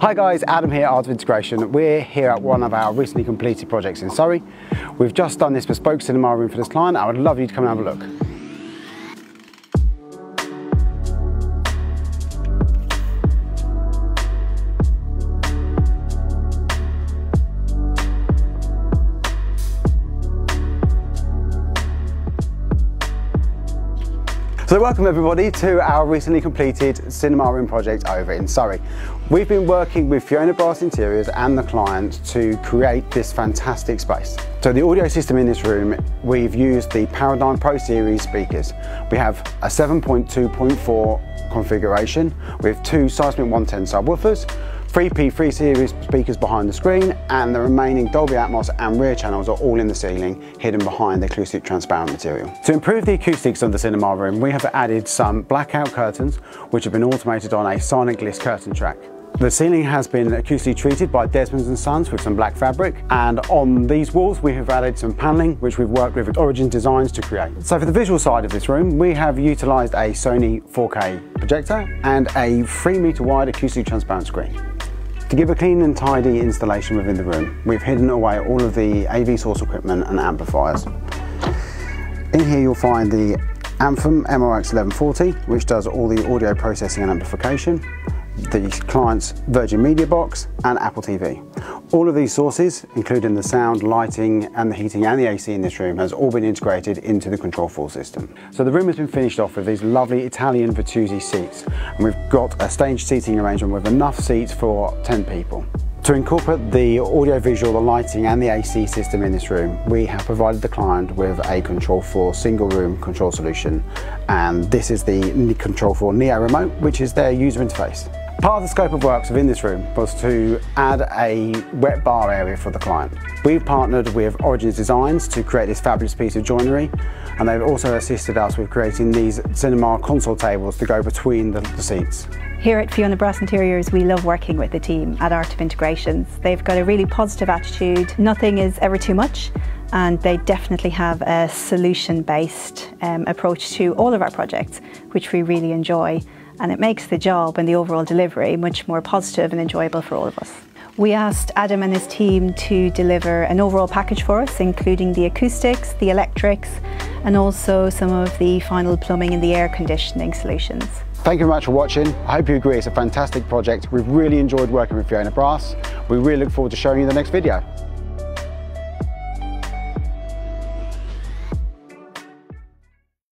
Hi guys, Adam here, Art of Integration. We're here at one of our recently completed projects in Surrey. We've just done this bespoke cinema room for this client. I would love you to come and have a look. So welcome everybody to our recently completed cinema room project over in Surrey. We've been working with Fiona Brass Interiors and the client to create this fantastic space. So the audio system in this room, we've used the Paradigm Pro Series speakers. We have a 7.2.4 configuration with two Seismic 110 subwoofers, 3P3 series speakers behind the screen and the remaining Dolby Atmos and rear channels are all in the ceiling, hidden behind the acoustic transparent material. To improve the acoustics of the cinema room, we have added some blackout curtains, which have been automated on a Silent Gliss curtain track. The ceiling has been acoustically treated by Desmonds & Sons with some black fabric and on these walls we have added some panelling which we've worked with Origin Designs to create. So for the visual side of this room we have utilised a Sony 4K projector and a 3 metre wide acoustic transparent screen. To give a clean and tidy installation within the room, we've hidden away all of the AV source equipment and amplifiers. In here you'll find the Anthem MRX 1140, which does all the audio processing and amplification the client's Virgin Media Box and Apple TV. All of these sources, including the sound, lighting and the heating and the AC in this room has all been integrated into the Control4 system. So the room has been finished off with these lovely Italian Natuzzi seats and we've got a staged seating arrangement with enough seats for 10 people. To incorporate the audio visual, the lighting and the AC system in this room, we have provided the client with a Control4 single room control solution and this is the Control4 Neo remote which is their user interface. Part of the scope of works within this room was to add a wet bar area for the client. We've partnered with Origins Designs to create this fabulous piece of joinery and they've also assisted us with creating these cinema console tables to go between the, the seats. Here at Fiona Brass Interiors we love working with the team at Art of Integrations. They've got a really positive attitude, nothing is ever too much and they definitely have a solution-based um, approach to all of our projects which we really enjoy and it makes the job and the overall delivery much more positive and enjoyable for all of us. We asked Adam and his team to deliver an overall package for us, including the acoustics, the electrics, and also some of the final plumbing and the air conditioning solutions. Thank you very much for watching. I hope you agree it's a fantastic project. We've really enjoyed working with Fiona Brass. We really look forward to showing you the next video.